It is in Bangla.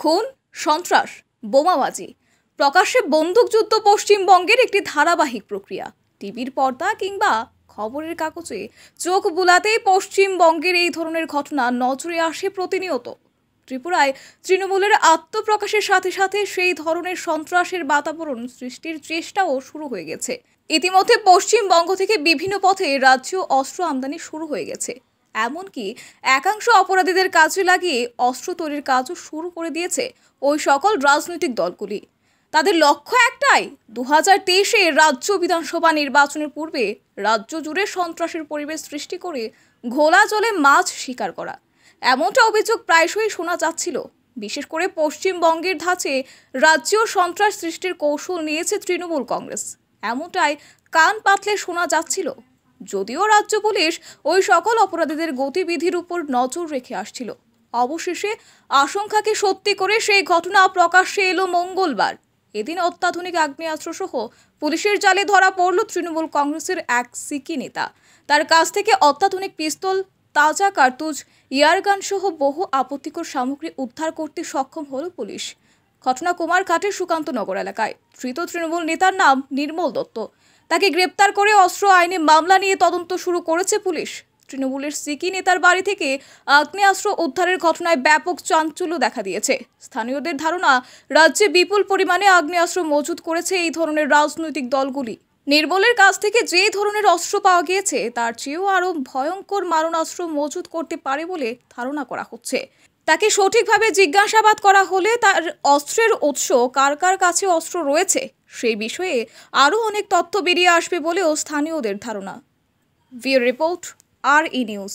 খুন, সন্ত্রাস, বোমাবাজি প্রকাশ্যে বন্দুকযুদ্ধ পশ্চিমবঙ্গের একটি ধারাবাহিক প্রক্রিয়া। টিভির পর্দা কিংবা খবরের কাগজে চোখ বুলাতেই পশ্চিমবঙ্গের এই ধরনের ঘটনা নজরে আসে প্রতিনিয়ত। ত্রিপুরায় তৃণমূলের আত্মপ্রকাশের সাথে সাথে সেই ধরনের সন্ত্রাসের বাতাবরণ সৃষ্টির চেষ্টাও শুরু হয়ে গেছে। ইতিমধ্যে পশ্চিমবঙ্গ থেকে বিভিন্ন পথে রাজ্য অস্ত্র আমদানি শুরু হয়ে গেছে। এমনকি একাংশ অপরাধীদের কাজে লাগিয়ে অস্ত্র তৈরির কাজও শুরু করে দিয়েছে ওই সকল রাজনৈতিক দলগুলি। তাদের লক্ষ্য একটাই দু হাজার তেইশে রাজ্য বিধানসভা নির্বাচনের পূর্বে রাজ্য জুড়ে সন্ত্রাসের পরিবেশ সৃষ্টি করে ঘোলা জলে মাছ শিকার করা। এমনটা অভিযোগ প্রায়শই শোনা যাচ্ছিল। বিশেষ করে পশ্চিমবঙ্গের ধাঁচে রাজ্য সন্ত্রাস সৃষ্টির কৌশল নিয়েছে তৃণমূল কংগ্রেস। এমনটাই কান পাতলে শোনা যাচ্ছিল। যদিও রাজ্য পুলিশ ওই সকল অপরাধীদের গতিবিধির উপর নজর রেখে আসছিল। অবশেষে আশঙ্কাকে সত্যি করে সেই ঘটনা প্রকাশ্যে এলো মঙ্গলবার। এদিন অত্যাধুনিক আগ্নেয়াস্ত্র সহ পুলিশের জালে ধরা পড়ল তৃণমূল কংগ্রেসের এক সিকি নেতা। তার কাছ থেকে অত্যাধুনিক পিস্তল, তাজা কার্তুজ ইয়ারগান সহ বহু আপত্তিকর সামগ্রী উদ্ধার করতে সক্ষম হল পুলিশ। ঘটনা কুমারঘাটের সুকান্তনগর এলাকায়। ধৃত তৃণমূল নেতার নাম নির্মল দত্ত। তাকে গ্রেপ্তার করে অস্ত্র আইনে মামলা নিয়ে তদন্ত শুরু করেছে পুলিশ। তৃণমূলের সিকি নেতার বাড়ি থেকে আগ্নেয়াস্ত্র উদ্ধারের ঘটনায় ব্যাপক চাঞ্চল্য দেখা দিয়েছে। স্থানীয়দের ধারণা, রাজ্যে বিপুল পরিমাণে আগ্নেয়াস্ত্র মজুত করেছে এই ধরনের রাজনৈতিক দলগুলি। নির্মলের কাছ থেকে যে ধরনের অস্ত্র পাওয়া গিয়েছে, তার চেয়েও আরও ভয়ঙ্কর মারণাস্ত্র মজুত করতে পারে বলে ধারণা করা হচ্ছে। তাকে সঠিকভাবে জিজ্ঞাসাবাদ করা হলে তার অস্ত্রের উৎস কার কার কাছে অস্ত্র রয়েছে সেই বিষয়ে আরও অনেক তথ্য বেরিয়ে আসবে বলেও স্থানীয়দের ধারণা। ভিও রিপোর্ট আর ই নিউজ।